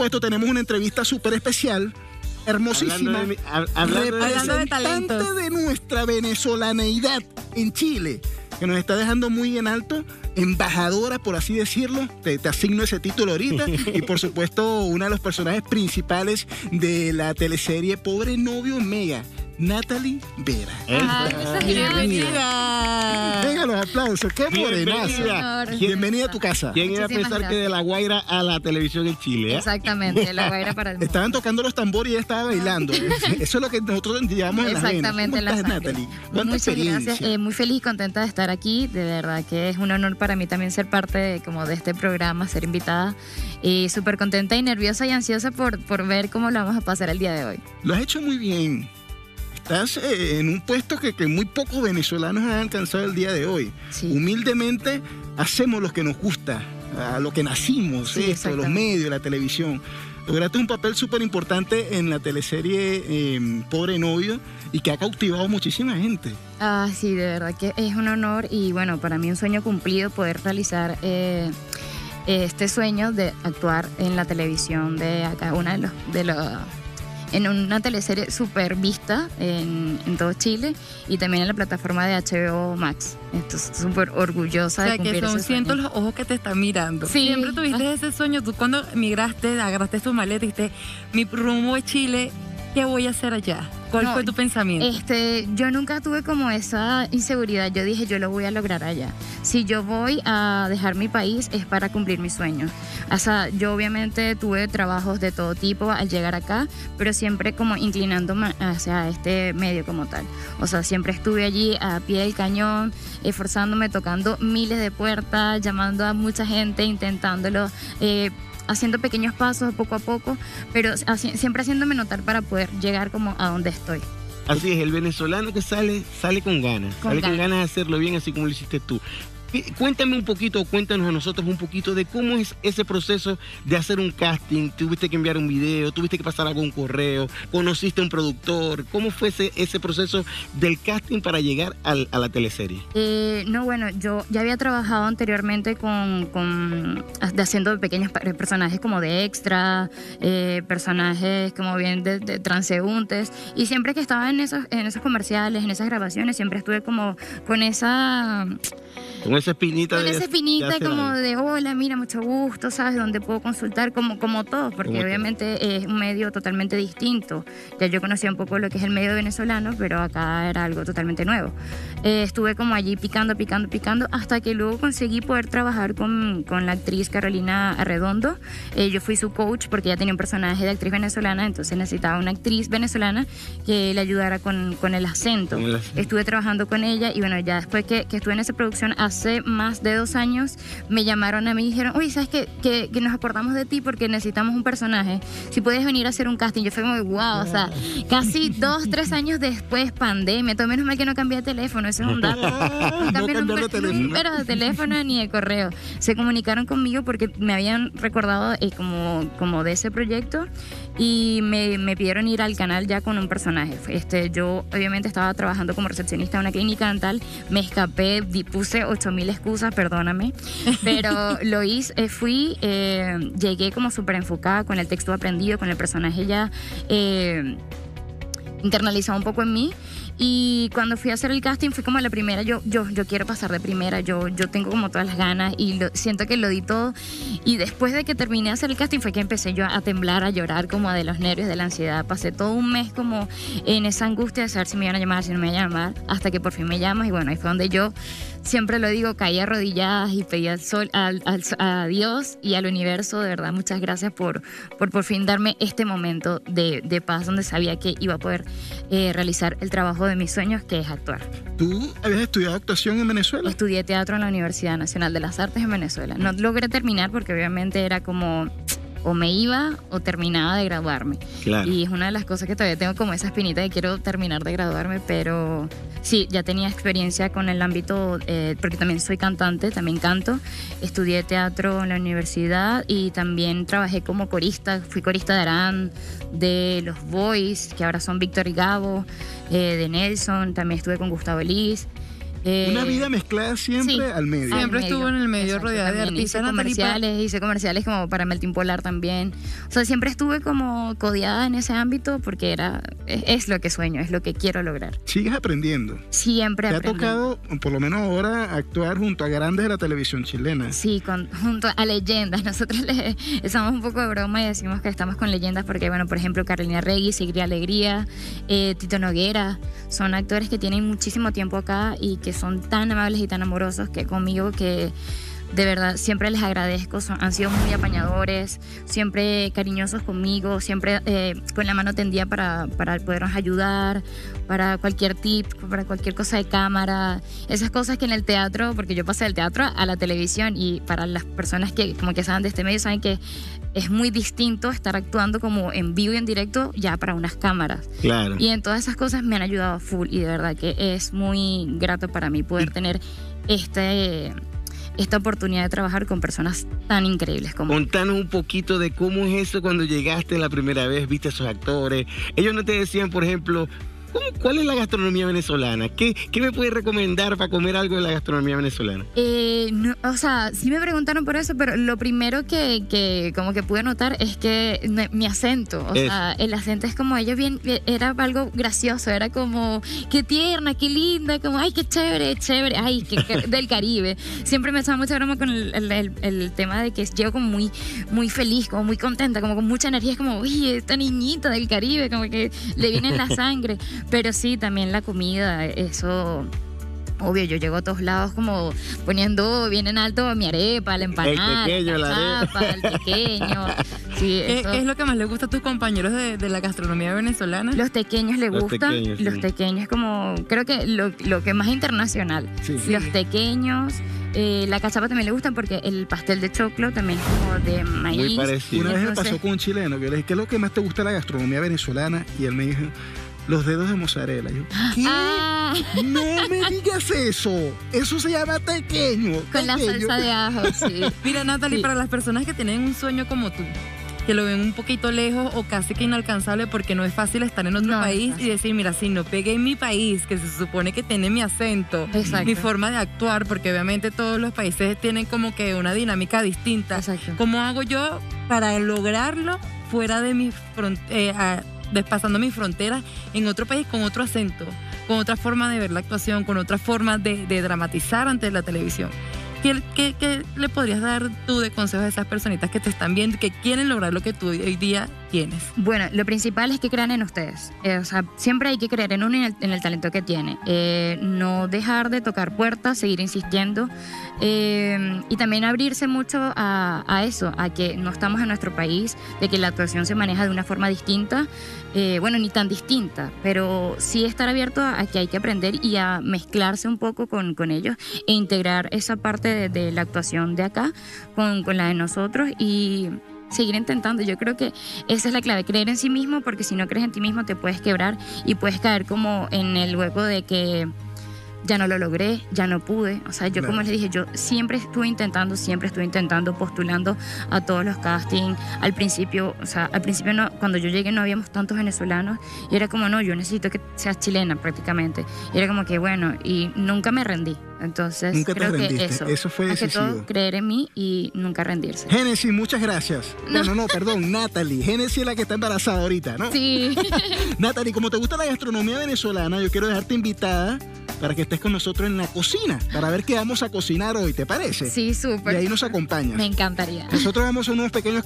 supuesto, tenemos una entrevista súper especial, hermosísima, Hablando de, hab- hablando de- Hablando de representante de nuestra venezolaneidad en Chile, que nos está dejando muy en alto, embajadora, por así decirlo, te, te asigno ese título ahorita, y por supuesto una de los personajes principales de la teleserie Pobre Novio Mega, Natalie Vera. Es Bienvenida. Venga, los aplausos, qué morenazo. Bienvenida. Bienvenida a tu casa. ¿Quién iba a pensar que de La Guaira a la televisión en Chile? eh? Exactamente, la guaira para el mundo. Estaban tocando los tambores y ella estaba bailando. Eso es lo que nosotros llevamos en las. Exactamente, ¿Cómo la estás. Natalie? ¿Cuánta Muchas experiencia? gracias. eh, muy feliz y contenta de estar aquí. De verdad que es un honor para mí también ser parte de, como de este programa, ser invitada. Y súper contenta y nerviosa y ansiosa por, por ver cómo lo vamos a pasar el día de hoy. Lo has hecho muy bien. Estás eh, en un puesto que, que muy pocos venezolanos han alcanzado el día de hoy. Sí. Humildemente hacemos lo que nos gusta, a lo que nacimos, Sí, esto, los medios, la televisión. Lograste un papel súper importante en la teleserie eh, Pobre Novio y que ha cautivado muchísima gente. Ah, sí, de verdad que es un honor y bueno, para mí un sueño cumplido poder realizar eh, este sueño de actuar en la televisión de acá, una de los, de los en una teleserie súper vista en, en todo Chile y también en la plataforma de HBO Max. Estoy súper orgullosa O de sea, que cumplir son ese sueño. cientos los ojos que te están mirando. Sí. Siempre tuviste ese sueño. Tú cuando migraste, agarraste tu maleta y dijiste, mi rumbo es Chile, ¿qué voy a hacer allá? ¿Cuál No, fue tu pensamiento? Este, yo nunca tuve como esa inseguridad. Yo dije, yo lo voy a lograr allá. Si yo voy a dejar mi país es para cumplir mis sueños. O sea, yo obviamente tuve trabajos de todo tipo al llegar acá, pero siempre como inclinándome hacia este medio como tal. O sea, siempre estuve allí a pie del cañón, esforzándome, tocando miles de puertas, llamando a mucha gente, intentándolo. eh, haciendo pequeños pasos poco a poco, pero siempre haciéndome notar para poder llegar como a donde estoy. Así es, el venezolano que sale, sale con ganas. Con sale con ganas de hacerlo bien, así como lo hiciste tú. Cuéntame un poquito, cuéntanos a nosotros un poquito de cómo es ese proceso de hacer un casting. Tuviste que enviar un video, tuviste que pasar algún correo, conociste a un productor. ¿Cómo fue ese, ese proceso del casting para llegar al- a la teleserie? Eh, no, bueno, yo ya había trabajado anteriormente con, con de haciendo pequeños personajes como de extra, eh, personajes como bien de, de transeúntes, y siempre que estaba en esos, en esos comerciales, en esas grabaciones, siempre estuve como con esa Con esa espinita con de. esa de espinita hacer como algo. de hola, mira, mucho gusto, ¿sabes? Donde puedo consultar como, como todos, porque Como obviamente es un medio totalmente distinto. Ya yo conocía un poco lo que es el medio venezolano, pero acá era algo totalmente nuevo. Eh, estuve como allí picando, picando, picando, hasta que luego conseguí poder trabajar con, con la actriz Carolina Arredondo. Eh, yo fui su coach porque ella tenía un personaje de actriz venezolana, entonces necesitaba una actriz venezolana que le ayudara con, con el acento. Con el acento. Estuve trabajando con ella y bueno, ya después que, que estuve en esa producción hace más de dos años, me llamaron a mí y dijeron, oye, ¿sabes qué? Que, que nos acordamos de ti porque necesitamos un personaje. Si puedes venir a hacer un casting. Yo fui muy wow, o sea, casi dos, tres años después, pandemia. Todo menos mal que no cambié de teléfono, eso es un dato. no cambié de número- teléfono. número de teléfono ni de correo. Se comunicaron conmigo porque me habían recordado eh, como, como de ese proyecto y me, me pidieron ir al canal ya con un personaje. Este, yo obviamente estaba trabajando como recepcionista en una clínica dental, me escapé, puse 8000 excusas, perdóname, pero lo hice, eh, fui, eh, llegué como súper enfocada con el texto aprendido, con el personaje ya eh, internalizado un poco en mí. Y cuando fui a hacer el casting fui como la primera, yo, yo, yo quiero pasar de primera, yo, yo tengo como todas las ganas y lo- siento que lo di todo. Y después de que terminé de hacer el casting fue que empecé yo a temblar, a llorar como de los nervios, de la ansiedad. Pasé todo un mes como en esa angustia de saber si me iban a llamar, si no me iban a llamar, hasta que por fin me llamas y bueno, ahí fue donde yo, siempre lo digo, caí arrodilladas y pedí al sol, al, al- a Dios y al universo, de verdad, muchas gracias por por, por fin darme este momento de, de paz donde sabía que iba a poder eh, realizar el trabajo de mis sueños, que es actuar. ¿Tú habías estudiado actuación en Venezuela? Estudié teatro en la Universidad Nacional de las Artes en Venezuela. No logré terminar porque obviamente era como o me iba o terminaba de graduarme. Claro. Y es una de las cosas que todavía tengo como esa espinita de quiero terminar de graduarme, pero sí, ya tenía experiencia con el ámbito, eh, porque también soy cantante, también canto. Estudié teatro en la universidad y también trabajé como corista. Fui corista de Arán, de Los Boys, que ahora son Víctor y Gabo, eh, de Nelson. También estuve con Gustavo Elis. Eh, Una vida mezclada siempre sí. al medio. Siempre al estuvo en el medio Exacto, rodeada de artistas, Hice comerciales, hice comerciales como para Melting Polar también. O sea, siempre estuve como codeada en ese ámbito porque era es, es lo que sueño, es lo que quiero lograr. Sigues aprendiendo. Siempre Te ha aprendiendo. tocado, por lo menos ahora, actuar junto a grandes de la televisión chilena. Sí, con, junto a leyendas. Nosotros le echamos un poco de broma y decimos que estamos con leyendas porque, bueno, por ejemplo, Carolina Regui, Sigrid Alegría, eh, Tito Noguera, son actores que tienen muchísimo tiempo acá y que son tan amables y tan amorosos que conmigo que de verdad siempre les agradezco. Son- han sido muy apañadores, siempre cariñosos conmigo, siempre eh, con la mano tendida para, para podernos ayudar, para cualquier tip, para cualquier cosa de cámara. Esas cosas que en el teatro, porque yo pasé del teatro a la televisión y para las personas que como que saben de este medio saben que es muy distinto estar actuando como en vivo y en directo ya para unas cámaras. Claro. Y en todas esas cosas me han ayudado full y de verdad que es muy grato para mí poder tener este, esta oportunidad de trabajar con personas tan increíbles como Contanos un poquito de cómo es eso cuando llegaste la primera vez, viste a esos actores. Ellos no te decían, por ejemplo, ¿cómo- ¿cuál es la gastronomía venezolana? ¿Qué, ¿Qué me puedes recomendar para comer algo de la gastronomía venezolana? Eh, no, o sea, sí me preguntaron por eso, pero lo primero que, que como que pude notar es que mi acento, o sea, el acento es como ellos bien, era algo gracioso, era como, qué tierna, qué linda, como, ay, qué chévere, chévere, ay, qué, qué- del Caribe. Siempre me echaba mucha broma con el, el- el- el tema de que llego como muy, muy feliz, como muy contenta, como con mucha energía, es como, uy, esta niñita del Caribe, como que le viene en la sangre. Pero sí, también la comida, eso... Obvio, yo llego a todos lados como poniendo bien en alto mi arepa, la empanada, pequeño, la la chapa, el pequeño. Sí, ¿Qué, eso. qué es lo que más les gusta a tus compañeros de, de la gastronomía venezolana? Los tequeños le Los gustan. tequeños, los sí. tequeños como, creo que lo, lo que más internacional. Sí. Los tequeños, eh, la cachapa también le gustan porque el pastel de choclo también es como de maíz. Muy parecido. Una vez me pasó con un chileno que yo le dije, ¿qué es lo que más te gusta de la gastronomía venezolana? Y él me dijo, los dedos de mozzarella. Yo, ¿qué? Ah, No me digas eso. Eso se llama tequeño. con la salsa de ajo, sí. Mira, Natalie, Sí. para las personas que tienen un sueño como tú, que lo ven un poquito lejos o casi que inalcanzable porque no es fácil estar en otro No, país y decir, mira, si no pegué en mi país, que se supone que tiene mi acento, Exacto. mi forma de actuar, porque obviamente todos los países tienen como que una dinámica distinta. Exacto. ¿Cómo hago yo para lograrlo fuera de mi frontera, despasando mis fronteras en otro país con otro acento, con otra forma de ver la actuación, con otra forma de, dramatizar ante la televisión? ¿Qué, qué, qué le podrías dar tú de consejos a esas personitas que te están viendo, que quieren lograr lo que tú hoy día tienes? Bueno, lo principal es que crean en ustedes. Eh, o sea, siempre hay que creer en uno y en el, en el talento que tiene. Eh, no dejar de tocar puertas, seguir insistiendo. eh, y también abrirse mucho a, eso, a que no estamos en nuestro país, de que la actuación se maneja de una forma distinta. bueno, ni tan distinta, pero sí estar abierto a, que hay que aprender y a mezclarse un poco con, ellos e integrar esa parte de, de la actuación de acá con, con la de nosotros y seguir intentando. Yo creo que esa es la clave, creer en sí mismo, porque si no crees en ti mismo te puedes quebrar y puedes caer como en el hueco de que ya no lo logré, ya no pude. O sea, yo como Claro. les dije, yo siempre estuve intentando, siempre estuve intentando, postulando a todos los castings. Al principio, o sea, al principio no, cuando yo llegué no habíamos tantos venezolanos y era como, no, yo necesito que seas chilena prácticamente. Y era como que, bueno, y nunca me rendí. Entonces, Nunca te creo que rendiste. eso, Eso fue más que todo, decisivo. creer en mí y nunca rendirse. Génesis, muchas gracias. Bueno, no, perdón, Natalie. Génesis es la que está embarazada ahorita, ¿no? Sí. Natalie, como te gusta la gastronomía venezolana, yo quiero dejarte invitada para que estés con nosotros en la cocina, para ver qué vamos a cocinar hoy, ¿te parece? Sí, Y súper. ahí nos acompañas. Me encantaría. Nosotros vamos a unos pequeños